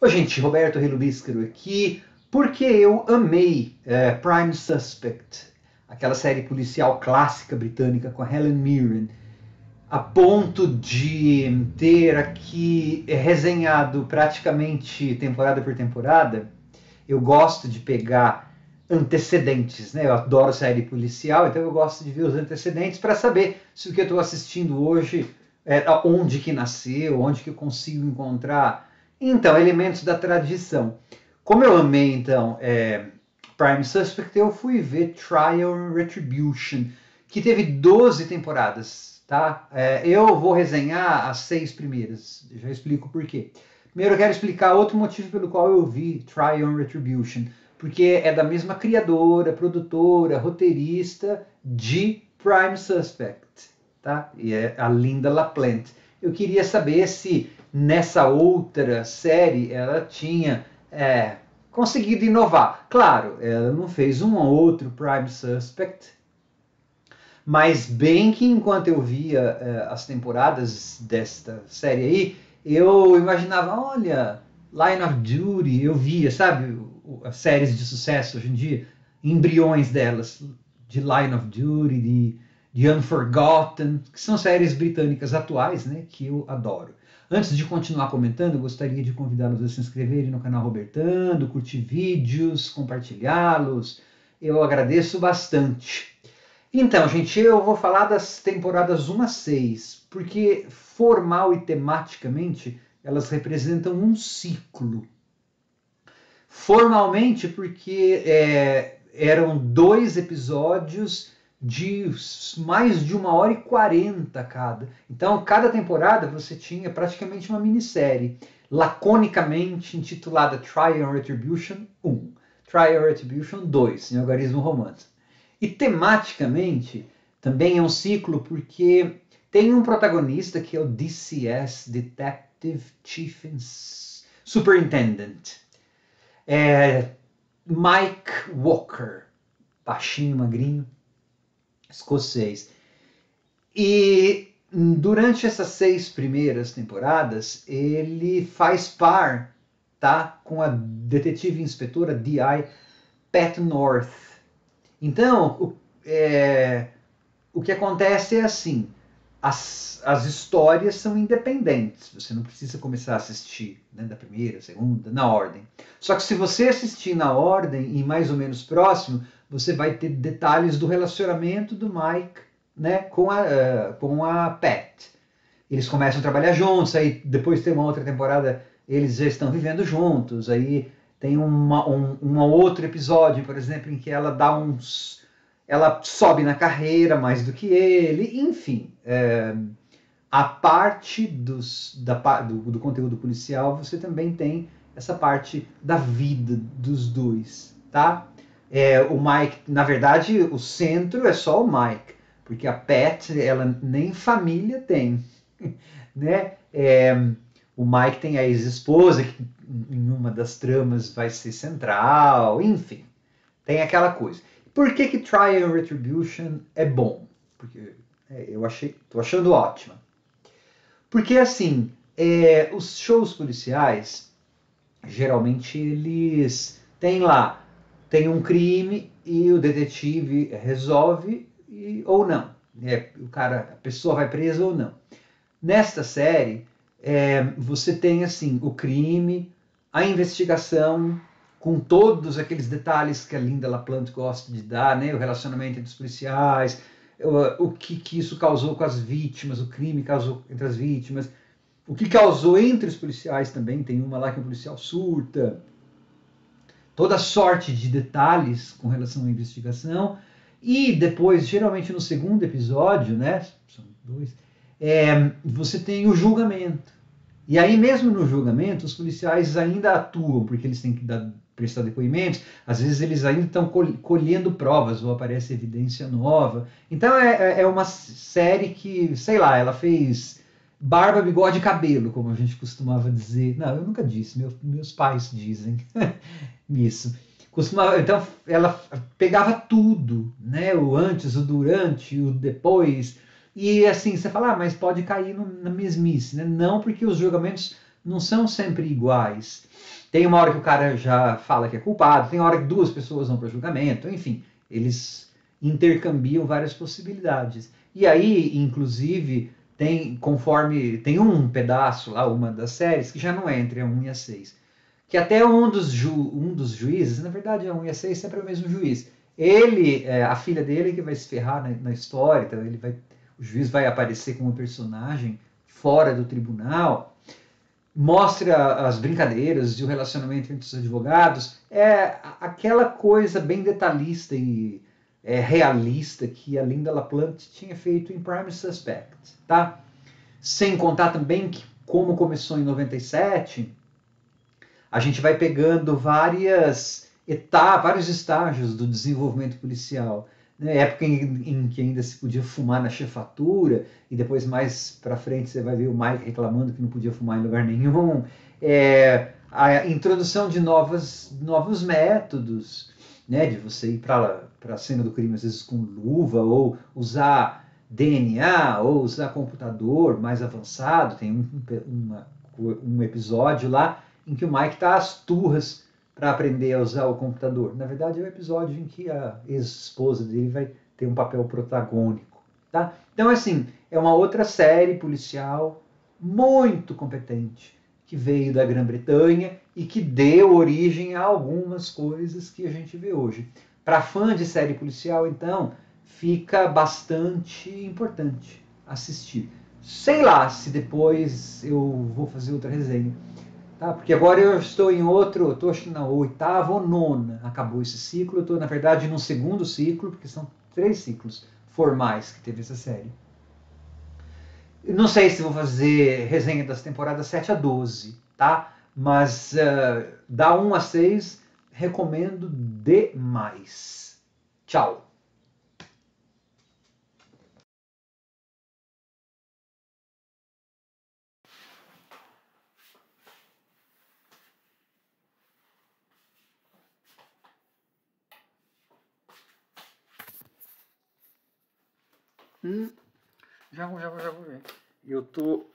Oi, gente, Roberto Relubíscaro aqui, porque eu amei é, Prime Suspect, aquela série policial clássica britânica com a Helen Mirren, a ponto de ter aqui resenhado praticamente temporada por temporada. Eu gosto de pegar antecedentes, né? Eu adoro série policial, então eu gosto de ver os antecedentes para saber se o que eu estou assistindo hoje é onde que nasceu, onde que eu consigo encontrar então, elementos da tradição. Como eu amei, então, é, Prime Suspect, eu fui ver Trial and Retribution, que teve 12 temporadas, tá? É, eu vou resenhar as seis primeiras, já explico por quê. Primeiro eu quero explicar outro motivo pelo qual eu vi Trial and Retribution, porque é da mesma criadora, produtora, roteirista de Prime Suspect, tá? E é a Linda LaPlante. Eu queria saber se nessa outra série ela tinha é, conseguido inovar. Claro, ela não fez um ou outro Prime Suspect, mas bem que enquanto eu via é, as temporadas desta série aí, eu imaginava, olha, Line of Duty, eu via, sabe, as séries de sucesso hoje em dia, embriões delas, de Line of Duty, de, de Unforgotten, que são séries britânicas atuais, né, que eu adoro. Antes de continuar comentando, gostaria de convidá-los a se inscreverem no canal Robertando, curtir vídeos, compartilhá-los. Eu agradeço bastante. Então, gente, eu vou falar das temporadas 1 a 6, porque formal e tematicamente elas representam um ciclo. Formalmente, porque é, eram dois episódios de mais de uma hora e quarenta cada. Então, cada temporada você tinha praticamente uma minissérie, laconicamente intitulada Trial Retribution 1, Trial Retribution 2, em algarismo romance. E tematicamente também é um ciclo porque tem um protagonista que é o DCS, Detective Chief Superintendent. É Mike Walker, baixinho, magrinho, escocês. E durante essas seis primeiras temporadas, ele faz par tá, com a detetive inspetora D.I. Pat North. Então, o, é, o que acontece é assim: as, as histórias são independentes. Você não precisa começar a assistir né, da primeira, segunda, na ordem. Só que se você assistir na ordem e mais ou menos próximo, você vai ter detalhes do relacionamento do Mike né, com, a, uh, com a Pat. Eles começam a trabalhar juntos, aí depois tem uma outra temporada, eles já estão vivendo juntos, aí tem uma, um, um outro episódio, por exemplo, em que ela dá uns. Ela sobe na carreira mais do que ele, enfim. É, a parte dos, da, do, do conteúdo policial, você também tem essa parte da vida dos dois, tá? É, o Mike, na verdade, o centro é só o Mike, porque a Pat, ela nem família tem, né? É, o Mike tem a ex-esposa, que em uma das tramas vai ser central, enfim, tem aquela coisa. Por que que Trial Retribution é bom? Porque é, eu achei, tô achando ótima. Porque assim, é, os shows policiais, geralmente eles têm lá tem um crime e o detetive resolve e, ou não. É, o cara, a pessoa vai presa ou não. Nesta série, é, você tem assim o crime, a investigação com todos aqueles detalhes que a Linda LaPlante gosta de dar, né? O relacionamento entre os policiais, o, o que, que isso causou com as vítimas, o crime causou entre as vítimas, o que causou entre os policiais também. Tem uma lá que o policial surta, toda sorte de detalhes com relação à investigação. E depois, geralmente no segundo episódio, né, são dois, é, você tem o julgamento. E aí mesmo no julgamento, os policiais ainda atuam, porque eles têm que dar, prestar depoimentos, às vezes eles ainda estão colhendo provas ou aparece evidência nova. Então é, é, é uma série que, sei lá, ela fez barba, bigode e cabelo, como a gente costumava dizer. Não, eu nunca disse, meu, meus pais dizem isso. Costumava, então ela pegava tudo, né? O antes, o durante, o depois. E assim, você fala, ah, mas pode cair no, na mesmice, né? Não, porque os julgamentos não são sempre iguais. Tem uma hora que o cara já fala que é culpado, tem uma hora que duas pessoas vão para julgamento, enfim, eles intercambiam várias possibilidades. E aí, inclusive, tem conforme tem um pedaço lá, uma das séries, que já não é entre a 1 e a 6. Que até um dos, ju, um dos juízes, na verdade a 1 e a 6 sempre é o mesmo juiz. Ele, é, a filha dele que vai se ferrar na, na história, então ele vai, o juiz vai aparecer como personagem fora do tribunal, mostra as brincadeiras e o relacionamento entre os advogados, é aquela coisa bem detalhista e é, realista que a Linda LaPlante tinha feito em Prime Suspect, tá? Sem contar também que, como começou em 97, a gente vai pegando várias etapas, vários estágios do desenvolvimento policial. Né? Época em, em, que ainda se podia fumar na chefatura, e depois mais para frente você vai ver o Mike reclamando que não podia fumar em lugar nenhum. É, a introdução de novas, novos métodos, né? de você ir para a cena do crime às vezes com luva, ou usar DNA, ou usar computador mais avançado. Tem um, uma, um episódio lá em que o Mike está às turras para aprender a usar o computador. Na verdade, é o um episódio em que a ex-esposa dele vai ter um papel protagônico. Tá? Então, assim, é uma outra série policial muito competente que veio da Grã-Bretanha e que deu origem a algumas coisas que a gente vê hoje. Para fã de série policial, então, fica bastante importante assistir. Sei lá se depois eu vou fazer outra resenha Tá? Porque agora eu estou em outro, estou acho que na oitava ou nona acabou esse ciclo. Eu estou, na verdade, no segundo ciclo, porque são três ciclos formais que teve essa série. Não sei se vou fazer resenha das temporadas 7 a 12, tá? Mas uh, da 1 a 6, recomendo demais. Tchau! Hum, já vou, já vou, já vou ver. Eu tô